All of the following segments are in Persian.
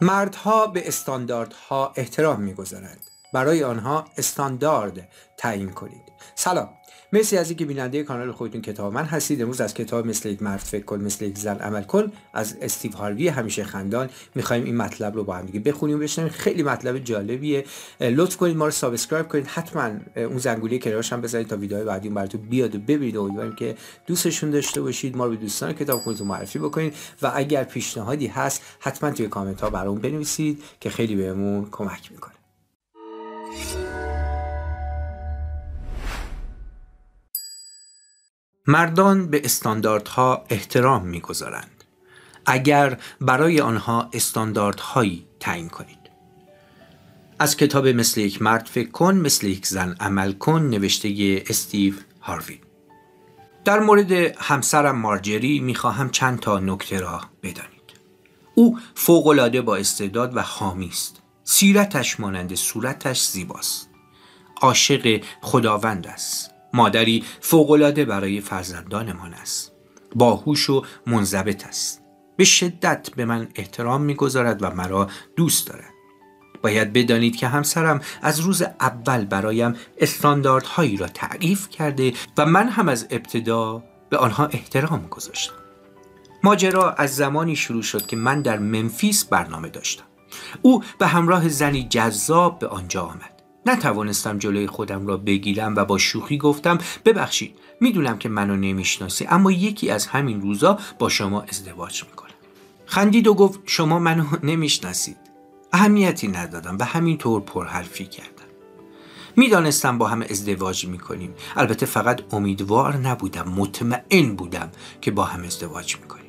مردها به استانداردها احترام می‌گذارند. برای آنها استاندارد تعیین کنید. سلام. مرسی از اینکه بیننده کانال خودتون کتاب من هستید. امروز از کتاب مثل یک مرد فکر کن مثل یک زن عمل کن از استیو هاروی همیشه خندان. می‌خوایم این مطلب رو با هم دیگه بخونیم و بشنویم. خیلی مطلب جالبیه. لطف کنید ما رو subscribe کنید. حتما اون زنگوله کنارش هم بزنید تا ویدیوهای بعدی براتون بیاد و ببینید. و امیدواریم که دوستشون داشته باشید. ما رو به دوستان کتاب خودتون معرفی بکنید. و اگر پیشنهادی هست حتما توی کامنت ها برامون بنویسید که خیلی بهمون کمک می‌کنه. مردان به استانداردها احترام می‌گذارند. اگر برای آنها استانداردهایی تعیین کنید. از کتاب مثل یک مرد فکر کن مثل یک زن عمل کن نوشته استیو هاروی. در مورد همسرم مارجری می‌خواهم چند تا نکته را بدانید. او فوقالعاده با استعداد و حامی است. سیرتش مانند صورتش زیباست. عاشق خداوند است. مادری فوقالعاده برای فرزندانمان است. باهوش و منضبط است. به شدت به من احترام می‌گذارد و مرا دوست دارد. باید بدانید که همسرم از روز اول برایم استانداردهایی را تعریف کرده و من هم از ابتدا به آنها احترام گذاشتم. ماجرا از زمانی شروع شد که من در منفیس برنامه داشتم. او به همراه زنی جذاب به آنجا آمد. نتوانستم جلوی خودم را بگیرم و با شوخی گفتم ببخشید می‌دونم که منو نمی‌شناسی اما یکی از همین روزا با شما ازدواج می‌کنم. خندید و گفت شما منو نمی‌شناسید. اهمیتی ندادم و همینطور پرحرفی کردم. می‌دانستم با هم ازدواج می‌کنیم. البته فقط امیدوار نبودم مطمئن بودم که با هم ازدواج می‌کنیم.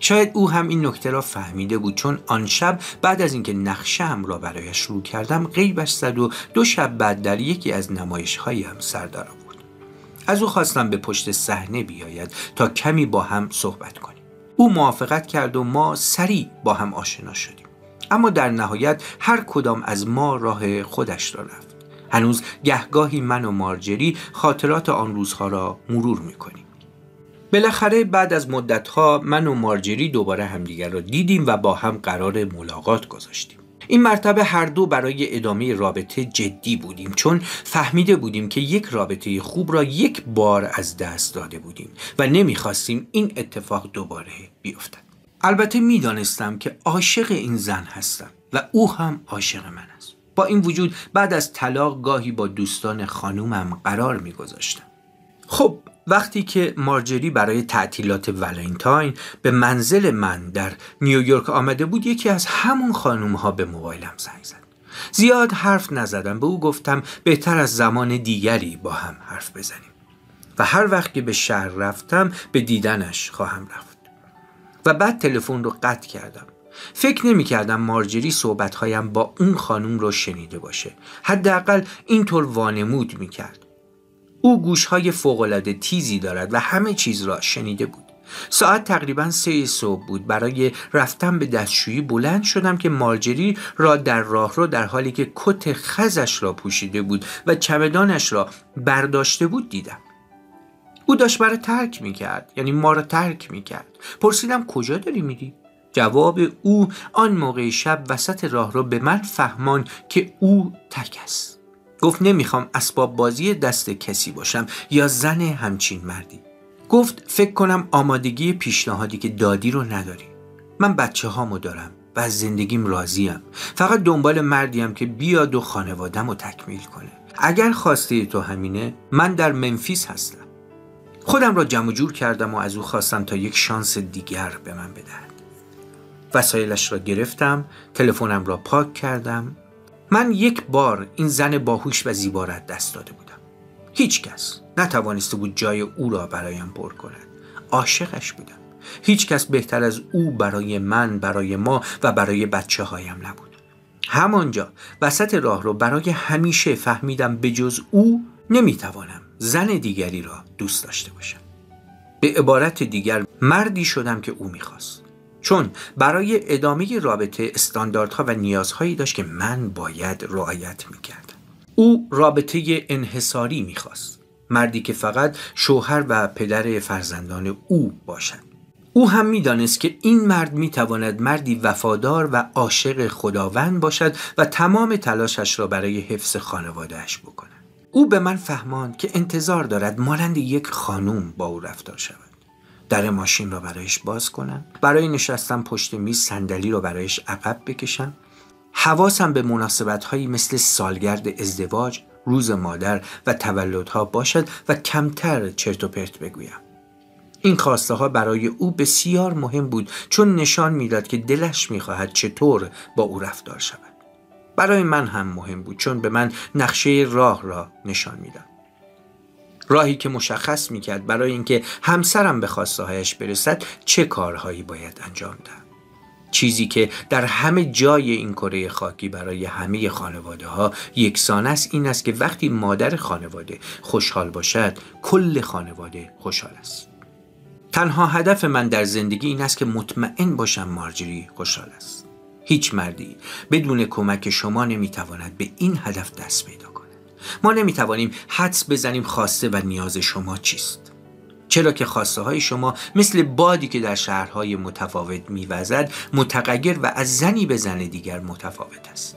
شاید او هم این نکته را فهمیده بود چون آن شب بعد از اینکه نقشم را برایش شروع کردم غیبش زد و دو شب بعد در یکی از نمایش هم سر بود. از او خواستم به پشت صحنه بیاید تا کمی با هم صحبت کنیم. او موافقت کرد و ما سریع با هم آشنا شدیم. اما در نهایت هر کدام از ما راه خودش را رفت. هنوز گهگاهی من و مارجری خاطرات آن روزها را مرور می‌کنیم. بالاخره بعد از مدتها من و مارجری دوباره همدیگر را دیدیم و با هم قرار ملاقات گذاشتیم. این مرتبه هر دو برای ادامه رابطه جدی بودیم چون فهمیده بودیم که یک رابطه خوب را یک بار از دست داده بودیم و نمی‌خواستیم این اتفاق دوباره بیفتد. البته می‌دانستم که عاشق این زن هستم و او هم عاشق من است. با این وجود بعد از طلاق گاهی با دوستان خانومم قرار میگذاشتم. خب وقتی که مارجری برای تعطیلات ولنتاین به منزل من در نیویورک آمده بود یکی از همون خانوم ها به موبایلم زنگ زد. زیاد حرف نزدم. به او گفتم بهتر از زمان دیگری با هم حرف بزنیم. و هر وقت که به شهر رفتم به دیدنش خواهم رفت. و بعد تلفن رو قطع کردم. فکر نمی کردم مارجری صحبتهایم با اون خانوم رو شنیده باشه. حداقل اینطور وانمود می کرد. او گوشهای فوقالعاده تیزی دارد و همه چیز را شنیده بود. ساعت تقریبا سه صبح بود. برای رفتن به دستشویی بلند شدم که مارجری را در راه رو در حالی که کت خزش را پوشیده بود و چمدانش را برداشته بود دیدم. او داشت مرا ترک می‌کرد یعنی ما را ترک می‌کرد. پرسیدم کجا داری میری؟ جواب او آن موقع شب وسط راه را به من فهمان که او تک است. گفت نمی‌خوام اسباب بازی دست کسی باشم یا زن همچین مردی. گفت فکر کنم آمادگی پیشنهادی که دادی رو نداری. من بچه هامو دارم و از زندگیم راضیم. فقط دنبال مردیم که بیاد و خانوادم رو تکمیل کنه. اگر خواسته تو همینه من در منفیس هستم. خودم را جمع جور کردم و از او خواستم تا یک شانس دیگر به من بدهد. وسایلش را گرفتم تلفنم را پاک کردم. من یک بار این زن باهوش و زیبا را دست داده بودم. هیچ کس نتوانسته بود جای او را برایم پر کند. عاشقش بودم. هیچ کس بهتر از او برای من برای ما و برای بچه هایم نبود. همانجا وسط راه رو برای همیشه فهمیدم به جز او نمی‌توانم زن دیگری را دوست داشته باشم. به عبارت دیگر مردی شدم که او می‌خواست. چون برای ادامه رابطه استانداردها و نیازهایی داشت که من باید رعایت می‌کردم. او رابطه انحصاری می‌خواست. مردی که فقط شوهر و پدر فرزندان او باشد. او هم می‌دانست که این مرد می‌تواند مردی وفادار و عاشق خداوند باشد و تمام تلاشش را برای حفظ خانوادهش بکند. او به من فهماند که انتظار دارد مانند یک خانوم با او رفتار شود. در ماشین را برایش باز کنم برای نشستن پشت میز صندلی را برایش عقب بکشم حواسم به مناسبت هایی مثل سالگرد ازدواج روز مادر و تولدها باشد و کمتر چرت و پرت بگویم. این خواسته ها برای او بسیار مهم بود چون نشان می‌داد که دلش می‌خواهد چطور با او رفتار شود. برای من هم مهم بود چون به من نقشه راه را نشان می‌داد. راهی که مشخص می‌کرد برای اینکه همسرم به خواسته هایش برسد چه کارهایی باید انجام دهم چیزی که در همه جای این کره خاکی برای همه خانواده ها یکسان است این است که وقتی مادر خانواده خوشحال باشد کل خانواده خوشحال است. تنها هدف من در زندگی این است که مطمئن باشم مارجری خوشحال است. هیچ مردی بدون کمک شما نمی‌تواند به این هدف دست پیدا کند. ما نمی‌توانیم حدس بزنیم خواسته و نیاز شما چیست. چرا که خواسته های شما مثل بادی که در شهرهای متفاوت میوزد متغیر و از زنی به زن دیگر متفاوت است.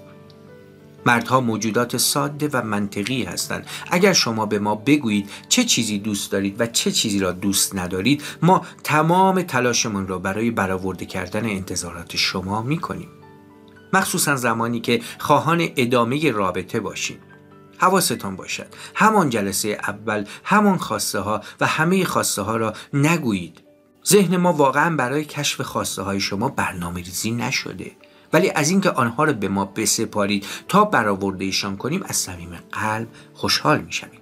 مردها موجودات ساده و منطقی هستند. اگر شما به ما بگویید چه چیزی دوست دارید و چه چیزی را دوست ندارید ما تمام تلاشمان را برای برآورده کردن انتظارات شما می کنیم مخصوصا زمانی که خواهان ادامه رابطه باشید حواستان باشد. همان جلسه اول همان خواسته ها و همه خواسته ها را نگویید. ذهن ما واقعا برای کشف خواسته های شما برنامه ریزی نشده. ولی از اینکه آنها را به ما بسپارید تا برآورده ایشان کنیم از صمیم قلب خوشحال می‌شویم.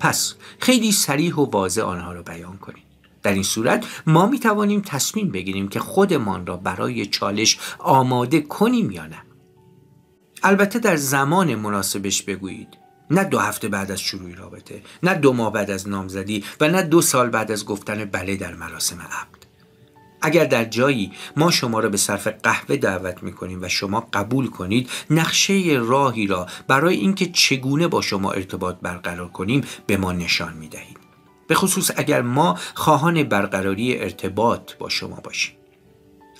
پس خیلی سریح و واضح آنها را بیان کنید. در این صورت ما می توانیم تصمیم بگیریم که خودمان را برای چالش آماده کنیم یا نه. البته در زمان مناسبش بگویید. نه دو هفته بعد از شروع رابطه نه دو ماه بعد از نامزدی و نه دو سال بعد از گفتن بله در مراسم عقد اگر در جایی ما شما را به صرف قهوه دعوت می کنیم و شما قبول کنید نقشه راهی را برای اینکه چگونه با شما ارتباط برقرار کنیم به ما نشان می دهید. به خصوص اگر ما خواهان برقراری ارتباط با شما باشیم.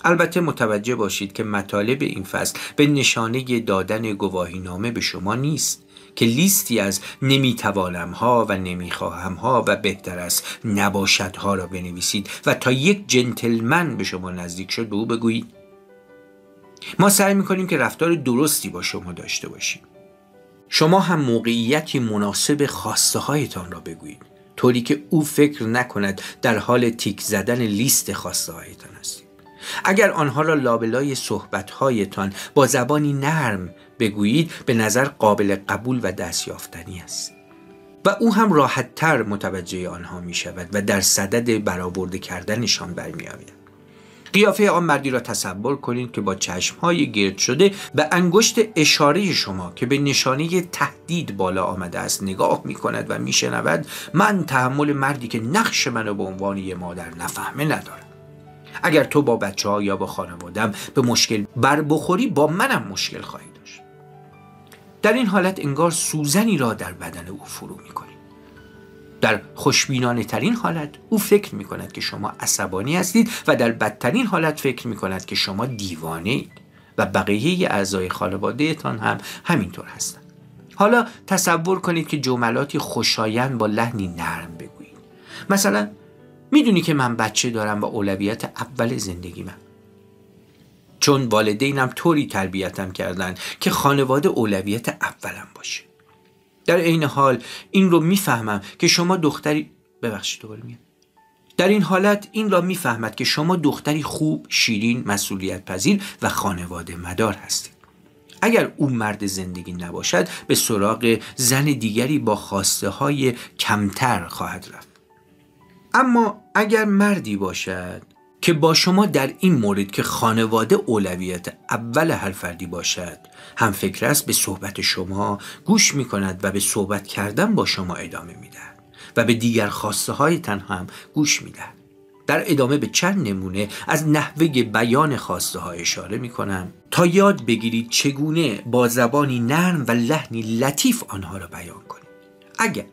البته متوجه باشید که مطالب این فصل به نشانه دادن گواهی نامه به شما نیست که لیستی از نمی‌توانم ها و نمی‌خواهم ها و بهتر است نباشد ها را بنویسید و تا یک جنتلمن به شما نزدیک شد به او بگویید. ما سعی می‌کنیم که رفتار درستی با شما داشته باشیم. شما هم موقعیتی مناسب خواسته هایتان را بگویید. طوری که او فکر نکند در حال تیک زدن لیست خواسته هایتان هستید اگر آنها را لابلای صحبت هایتان با زبانی نرم بگویید به نظر قابل قبول و دستیافتنی است. و او هم راحتتر متوجه آنها می شود و در صدد برآورده کردنشان برمیآید. قیافه آن مردی را تصور کنید که با چشمهای گرد شده به انگشت اشاره شما که به نشانه تهدید بالا آمده است نگاه می کند و می شنود من تحمل مردی که نقش منو به عنوان یه مادر نفهمه ندارم. اگر تو با بچه ها یا با خانوادم به مشکل بر بخوری با منم مشکل خواهی در این حالت انگار سوزنی را در بدن او فرو می کنید در خوشبینانه ترین حالت او فکر می کند که شما عصبانی هستید و در بدترین حالت فکر می کند که شما دیوانه اید و بقیه اعضای خانوادهتان هم همینطور هستند. حالا تصور کنید که جملاتی خوشایند با لحنی نرم بگویید. مثلا می‌دونی که من بچه دارم و اولویت اول زندگی من. چون والدینم طوری تربیتم کردن که خانواده اولویت اولم باشه در عین حال این رو می‌فهمم که شما دختری ببخشید دوباره میاد در این حالت این را می‌فهمد که شما دختری خوب، شیرین، مسئولیت پذیر و خانواده مدار هستید. اگر او مرد زندگی نباشد به سراغ زن دیگری با خواسته های کمتر خواهد رفت. اما اگر مردی باشد که با شما در این مورد که خانواده اولویت اول هر فردی باشد هم فکر است به صحبت شما گوش می کند و به صحبت کردن با شما ادامه می دهد و به دیگر خواسته هایتان هم گوش می دهد. در ادامه به چند نمونه از نحوه بیان خواسته ها اشاره می کنم تا یاد بگیرید چگونه با زبانی نرم و لحنی لطیف آنها را بیان کنید اگر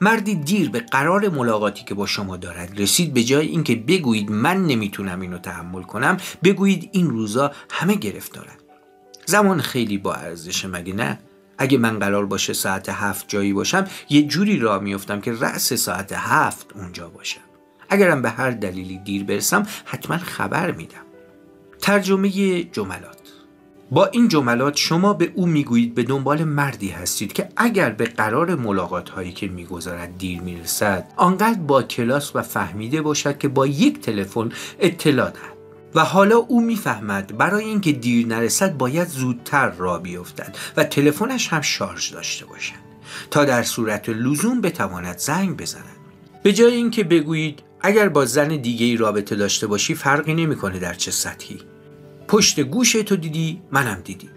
مردی دیر به قرار ملاقاتی که با شما دارد رسید به جای اینکه بگویید من نمی‌تونم اینو تحمل کنم بگویید این روزا همه گرفتارن. زمان خیلی با ارزشه مگه نه؟ اگه من قرار باشه ساعت هفت جایی باشم یه جوری راه میفتم که رأس ساعت هفت اونجا باشم. اگرم به هر دلیلی دیر برسم حتما خبر میدم. ترجمه جملات. با این جملات شما به او می‌گویید به دنبال مردی هستید که اگر به قرار ملاقات هایی که می‌گذارد دیر می‌رسد آنقدر با کلاس و فهمیده باشد که با یک تلفن اطلاع دهد. و حالا او می‌فهمد برای اینکه دیر نرسد باید زودتر را بیفتد و تلفنش هم شارژ داشته باشد تا در صورت لزوم بتواند زنگ بزند. به جای اینکه بگویید اگر با زن دیگه ای رابطه داشته باشی فرقی نمی‌کنه در چه سطحی. پشت گوش تو دیدی منم دیدی.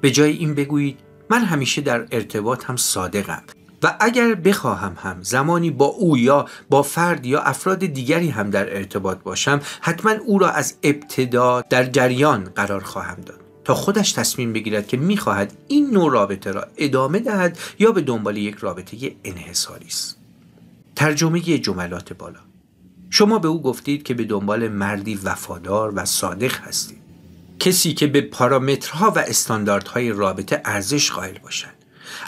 به جای این بگویید من همیشه در ارتباط هم صادقم. و اگر بخواهم هم زمانی با او یا با فرد یا افراد دیگری هم در ارتباط باشم حتما او را از ابتدا در جریان قرار خواهم داد. تا خودش تصمیم بگیرد که می‌خواهد این نوع رابطه را ادامه دهد یا به دنبال یک رابطه انحصاری است. ترجمه جملات بالا. شما به او گفتید که به دنبال مردی وفادار و صادق هستید. کسی که به پارامترها و استانداردهای رابطه ارزش قائل باشد.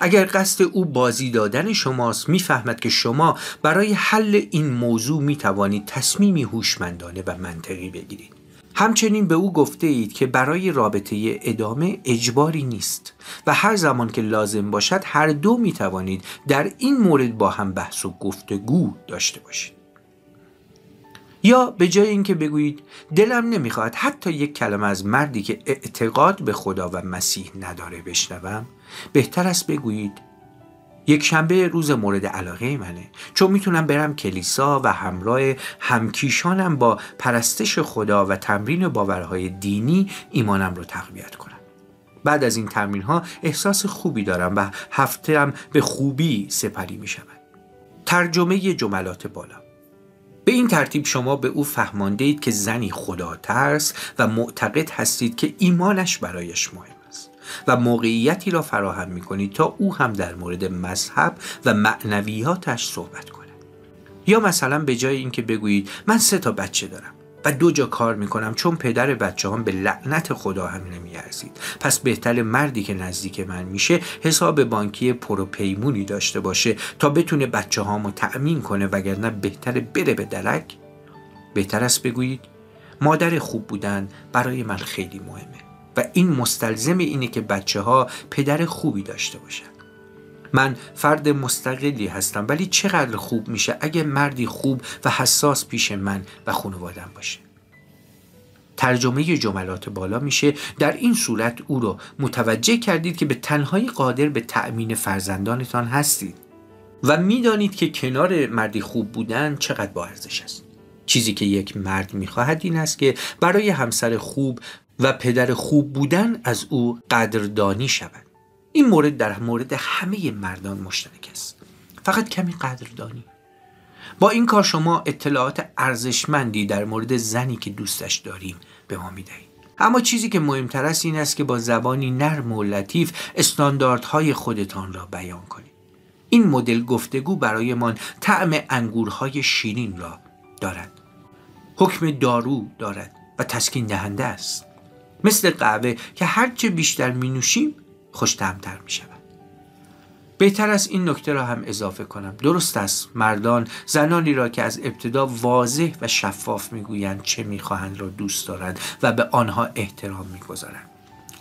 اگر قصد او بازی دادن شماست می‌فهمد که شما برای حل این موضوع می توانید تصمیمی هوشمندانه و منطقی بگیرید. همچنین به او گفته اید که برای رابطه ادامه اجباری نیست و هر زمان که لازم باشد هر دو می توانید در این مورد با هم بحث و گفتگو داشته باشید. یا به جای اینکه بگویید دلم نمی‌خواهد حتی یک کلمه از مردی که اعتقاد به خدا و مسیح نداره بشنوم بهتر است بگویید یک شنبه روز مورد علاقه منه. چون می‌تونم برم کلیسا و همراه همکیشانم با پرستش خدا و تمرین باورهای دینی ایمانم رو تقویت کنم. بعد از این تمرین ها احساس خوبی دارم و هفته به خوبی سپری می شود. ترجمه جملات بالا. به این ترتیب شما به او فهمانده اید که زنی خدا ترس و معتقد هستید که ایمانش برایش مهم است و موقعیتی را فراهم می کنید تا او هم در مورد مذهب و معنویاتش صحبت کند. یا مثلا به جای اینکه بگویید من سه تا بچه دارم. و دو جا کار می‌کنم چون پدر بچه هم به لعنت خدا هم نمیارزید. پس بهتر مردی که نزدیک من میشه حساب بانکی پروپیمونی داشته باشه تا بتونه بچه هامو تأمین کنه وگرنه بهتر بره به درک. بهتر است بگویید مادر خوب بودن برای من خیلی مهمه و این مستلزم اینه که بچه ها پدر خوبی داشته باشن. من فرد مستقلی هستم ولی چقدر خوب میشه اگه مردی خوب و حساس پیش من و خانوادم باشه. ترجمه جملات بالا میشه. در این صورت او رو متوجه کردید که به تنهایی قادر به تأمین فرزندانتان هستید و می‌دانید که کنار مردی خوب بودن چقدر با ارزش است. چیزی که یک مرد می‌خواهد این است که برای همسر خوب و پدر خوب بودن از او قدردانی شود. این مورد در مورد همه مردان مشترک است. فقط کمی قدردانی با این کار شما اطلاعات ارزشمندی در مورد زنی که دوستش داریم به ما می‌دهید. اما چیزی که مهمتر است این است که با زبانی نرم و لطیف استانداردهای خودتان را بیان کنید. این مدل گفتگو برایمان طعم انگورهای شیرین را دارد. حکم دارو دارد و تسکین دهنده است. مثل قهوه که هرچه بیشتر می نوشیم خوشتمتر می شود. بهتر است این نکته را هم اضافه کنم. درست است مردان زنانی را که از ابتدا واضح و شفاف می‌گویند چه می‌خواهند را دوست دارند و به آنها احترام می‌گذارند.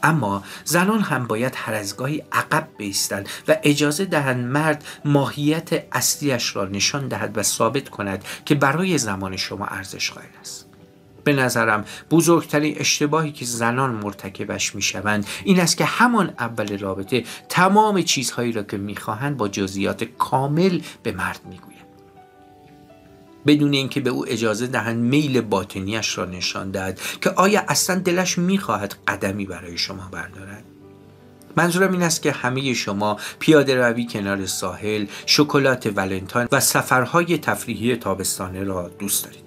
اما زنان هم باید هر از گاهی عقب بیستند و اجازه دهند مرد ماهیت اصلیش را نشان دهد و ثابت کند که برای زمان شما ارزش قائل است. به نظرم بزرگترین اشتباهی که زنان مرتکبش می‌شوند این است که همان اول رابطه تمام چیزهایی را که می‌خواهند با جزئیات کامل به مرد می‌گویند بدون اینکه به او اجازه دهند میل باطنیش را نشان دهد که آیا اصلا دلش می‌خواهد قدمی برای شما بردارد منظورم این است که همه شما پیاده روی کنار ساحل، شکلات ولنتاین و سفرهای تفریحی تابستانه را دوست دارید.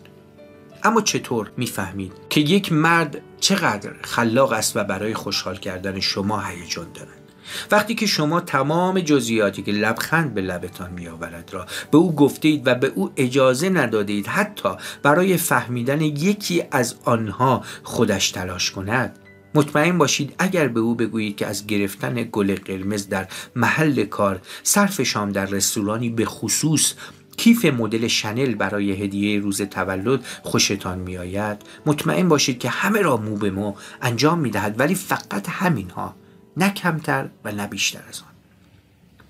اما چطور می‌فهمید که یک مرد چقدر خلاق است و برای خوشحال کردن شما هیجان دارد؟ وقتی که شما تمام جزئیاتی که لبخند به لبتان میآورد را به او گفتید و به او اجازه ندادید حتی برای فهمیدن یکی از آنها خودش تلاش کند مطمئن باشید اگر به او بگویید که از گرفتن گل قرمز در محل کار صرف شام در رستورانی به خصوص کیف مدل شنل برای هدیه روز تولد خوشتان میآید؟ مطمئن باشید که همه را مو به مو انجام می‌دهد ولی فقط همینها نه کمتر و نه بیشتر از آن.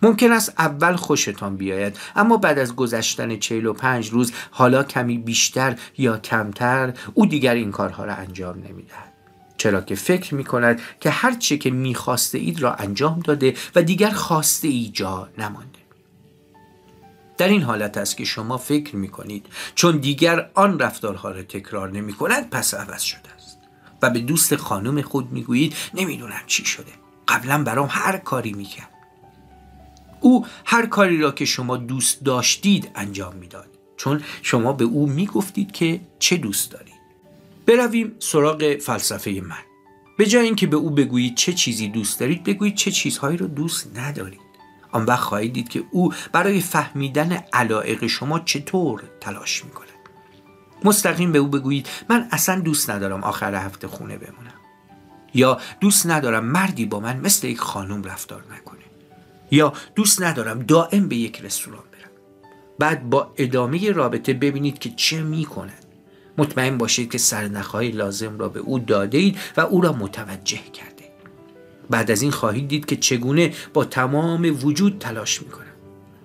ممکن است اول خوشتان بیاید اما بعد از گذشتن 45 روز حالا کمی بیشتر یا کمتر او دیگر این کارها را انجام نمی‌دهد. چرا که فکر می کند که هرچه که می‌خواسته اید را انجام داده و دیگر خواسته ای جا نمانده. در این حالت است که شما فکر می کنید چون دیگر آن رفتارها را تکرار نمی کند پس عوض شده است. و به دوست خانم خود می گویید نمی‌دونم چی شده. قبلا برام هر کاری می‌کرد. او هر کاری را که شما دوست داشتید انجام می‌داد. چون شما به او می‌گفتید که چه دوست دارید. برویم سراغ فلسفه من. به جای اینکه به او بگویید چه چیزی دوست دارید بگویید چه چیزهایی را دوست ندارید. آن وقت خواهید دید که او برای فهمیدن علایق شما چطور تلاش می‌کند. مستقیم به او بگویید من اصلا دوست ندارم آخر هفته خونه بمونم. یا دوست ندارم مردی با من مثل یک خانم رفتار نکنه. یا دوست ندارم دائم به یک رستوران برم. بعد با ادامه رابطه ببینید که چه می‌کند. مطمئن باشید که سرنخهای لازم را به او داده اید و او را متوجه کرده بعد از این خواهید دید که چگونه با تمام وجود تلاش می‌کنم.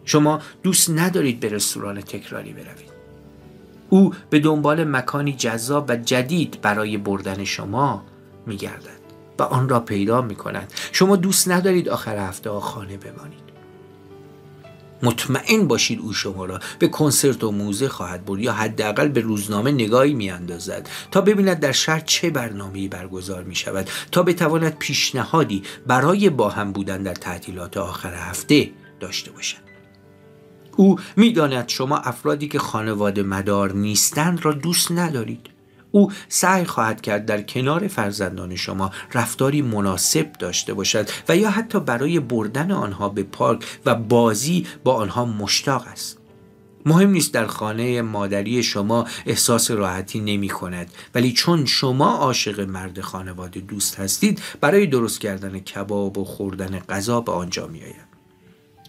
شما دوست ندارید به رستوران تکراری بروید. او به دنبال مکانی جذاب و جدید برای بردن شما میگردد و آن را پیدا می کند شما دوست ندارید آخر هفته ها خانه بمانید. مطمئن باشید او شما را به کنسرت و موزه خواهد برد یا حداقل به روزنامه نگاهی میاندازد تا ببیند در شهر چه برنامه‌ای برگزار می شود تا بتواند پیشنهادی برای با هم بودن در تعطیلات آخر هفته داشته باشد. او می‌داند شما افرادی که خانواده مدار نیستند را دوست ندارید. او سعی خواهد کرد در کنار فرزندان شما رفتاری مناسب داشته باشد و یا حتی برای بردن آنها به پارک و بازی با آنها مشتاق است مهم نیست در خانه مادری شما احساس راحتی نمی کند ولی چون شما عاشق مرد خانواده دوست هستید برای درست کردن کباب و خوردن غذا به آنجا می آید.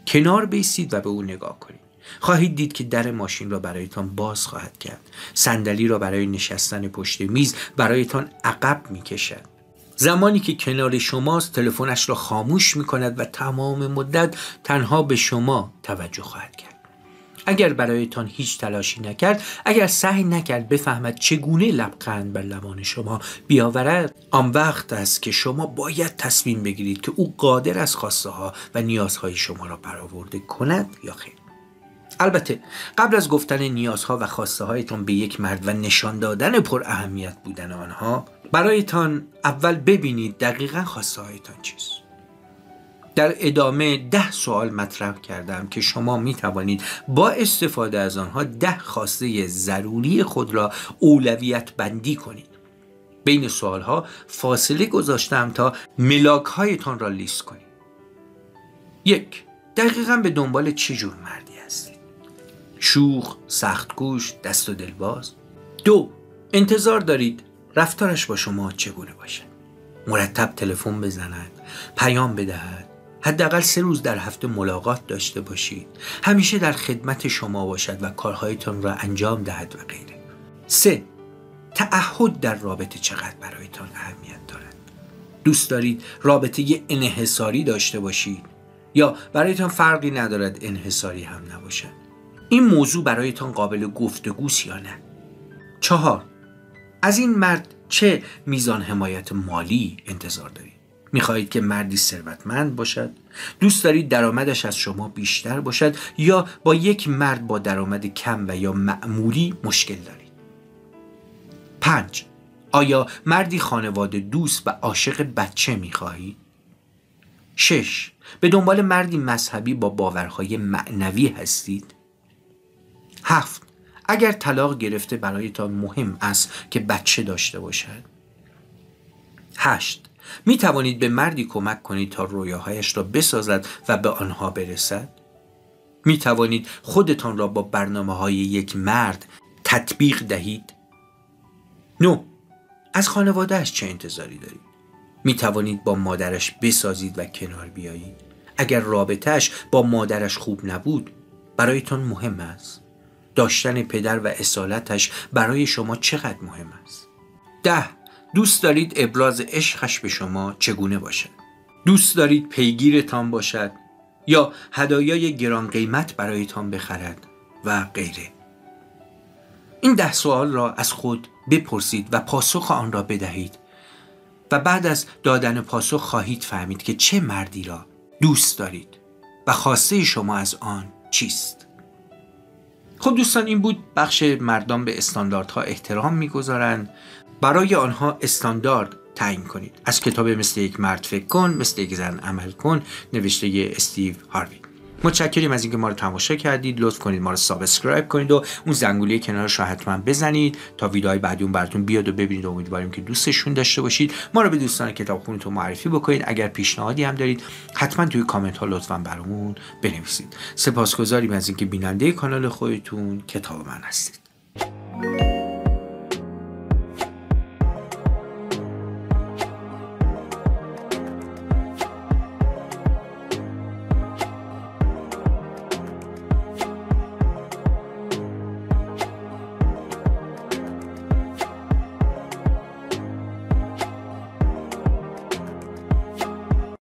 کنار بیستید و به او نگاه کنید خواهید دید که در ماشین را برایتان باز خواهد کرد. صندلی را برای نشستن پشت میز برایتان عقب می کشد زمانی که کنار شماست تلفنش را خاموش می کند و تمام مدت تنها به شما توجه خواهد کرد. اگر برایتان هیچ تلاشی نکرد اگر سعی نکرد بفهمد چگونه لبخند بر لبان شما بیاورد آن وقت است که شما باید تصمیم بگیرید که او قادر از خواسته ها و نیازهای شما را برآورده کند یا خیر. البته قبل از گفتن نیازها و خواسته هایتان به یک مرد و نشان دادن پر اهمیت بودن آنها برایتان اول ببینید دقیقا خواسته هایتان چیست. در ادامه ده سوال مطرح کردم که شما می توانید با استفاده از آنها ده خواسته ضروری خود را اولویت بندی کنید. بین سوال ها فاصله گذاشتم تا ملاک هایتان را لیست کنید. یک دقیقا به دنبال چه جور مردی؟ شوخ، سختگوش، دست و دلباز. دو انتظار دارید رفتارش با شما چگونه باشد مرتب تلفن بزند پیام بدهد. حداقل سه روز در هفته ملاقات داشته باشید. همیشه در خدمت شما باشد و کارهایتان را انجام دهد و غیره. سه تعهد در رابطه چقدر برایتان اهمیت دارد؟ دوست دارید رابطه انحصاری داشته باشید؟ یا برایتان فرقی ندارد انحصاری هم نباشد؟ این موضوع برایتان قابل گفتگوست یا نه؟ چهار از این مرد چه میزان حمایت مالی انتظار دارید؟ می‌خواهید که مردی ثروتمند باشد دوست دارید درآمدش از شما بیشتر باشد یا با یک مرد با درآمد کم و یا معمولی مشکل دارید؟ پنج آیا مردی خانواده دوست و عاشق بچه می‌خواهید؟ شش به دنبال مردی مذهبی با باورهای معنوی هستید؟ هفت اگر طلاق گرفته برایتان مهم است که بچه داشته باشد هشت می توانید به مردی کمک کنید تا رویاهایش را بسازد و به آنها برسد؟ می توانید خودتان را با برنامه های یک مرد تطبیق دهید؟ نو از خانوادهش چه انتظاری دارید؟ می توانید با مادرش بسازید و کنار بیایید؟ اگر رابطهش با مادرش خوب نبود برایتان مهم است داشتن پدر و اصالتش برای شما چقدر مهم است؟ ده دوست دارید ابراز عشقش به شما چگونه باشد؟ دوست دارید پیگیرتان باشد؟ یا هدایای گران قیمت برایتان بخرد و غیره؟ این ده سوال را از خود بپرسید و پاسخ آن را بدهید و بعد از دادن پاسخ خواهید فهمید که چه مردی را دوست دارید و خواسته شما از آن چیست. خب دوستان این بود بخش مردان به استانداردها احترام می‌گذارند برای آنها استاندارد تعیین کنید. از کتاب مثل یک مرد فکر کن مثل یک زن عمل کن نوشته استیو هاروی. متشکریم از اینکه ما رو تماشا کردید. لطف کنید ما رو subscribe کنید و اون زنگوله کنارش رو حتما بزنید تا ویدیوهای بعدی اون براتون بیاد و ببینید امیدواریم که دوستشون داشته باشید. ما رو به دوستان کتابخونتون معرفی بکنید. اگر پیشنهادی هم دارید حتما توی کامنت ها لطفا برامون بنویسید. سپاسگزاریم از اینکه بیننده کانال خودتون کتاب من هستید.